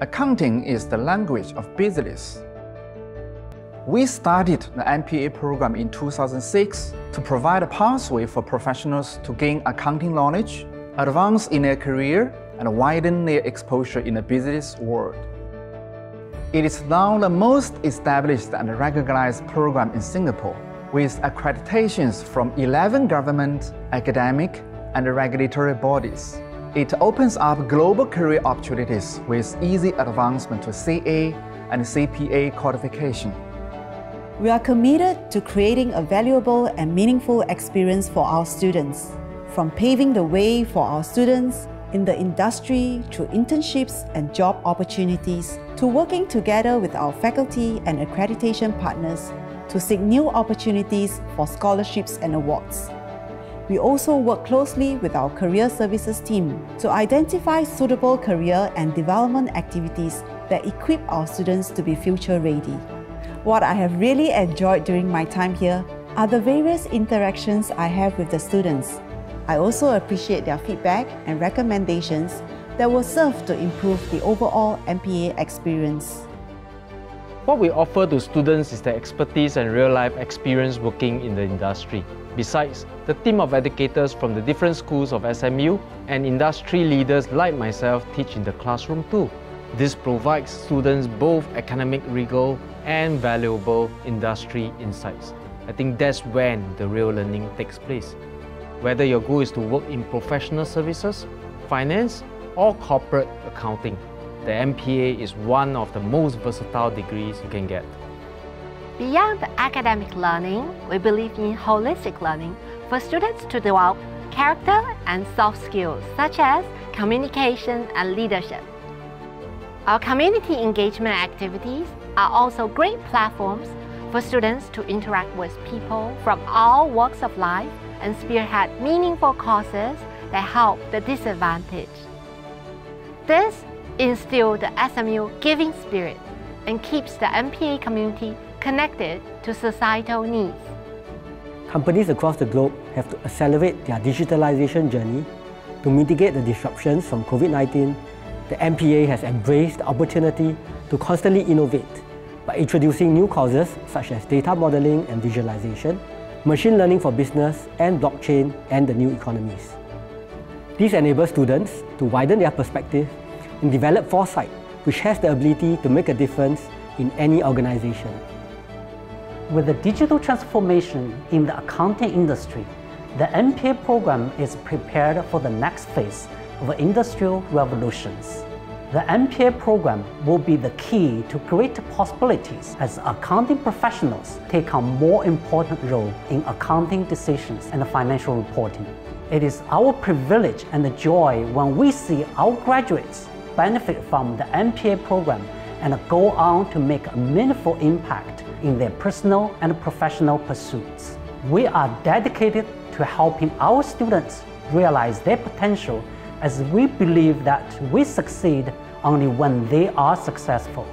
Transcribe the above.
Accounting is the language of business. We started the MPA program in 2006 to provide a pathway for professionals to gain accounting knowledge, advance in their career, and widen their exposure in the business world. It is now the most established and recognized program in Singapore, with accreditations from 11 government, academic, and regulatory bodies. It opens up global career opportunities with easy advancement to CA and CPA qualification. We are committed to creating a valuable and meaningful experience for our students, from paving the way for our students in the industry through internships and job opportunities to working together with our faculty and accreditation partners to seek new opportunities for scholarships and awards. We also work closely with our career services team to identify suitable career and development activities that equip our students to be future ready. What I have really enjoyed during my time here are the various interactions I have with the students. I also appreciate their feedback and recommendations that will serve to improve the overall MPA experience. What we offer to students is the expertise and real-life experience working in the industry. Besides, the team of educators from the different schools of SMU and industry leaders like myself teach in the classroom too. This provides students both academic rigor and valuable industry insights. I think that's when the real learning takes place. Whether your goal is to work in professional services, finance, or corporate accounting, the MPA is one of the most versatile degrees you can get. Beyond academic learning, we believe in holistic learning for students to develop character and soft skills such as communication and leadership. Our community engagement activities are also great platforms for students to interact with people from all walks of life and spearhead meaningful causes that help the disadvantaged. This instills the SMU giving spirit and keeps the MPA community connected to societal needs. Companies across the globe have to accelerate their digitalization journey to mitigate the disruptions from COVID-19. The MPA has embraced the opportunity to constantly innovate by introducing new courses such as data modeling and visualization, machine learning for business, and blockchain and the new economies. This enables students to widen their perspective and develop foresight, which has the ability to make a difference in any organization. With the digital transformation in the accounting industry, the MPA program is prepared for the next phase of industrial revolutions. The MPA program will be the key to greater possibilities as accounting professionals take a more important role in accounting decisions and financial reporting. It is our privilege and joy when we see our graduates benefit from the MPA program and go on to make a meaningful impact in their personal and professional pursuits. We are dedicated to helping our students realize their potential as we believe that we succeed only when they are successful.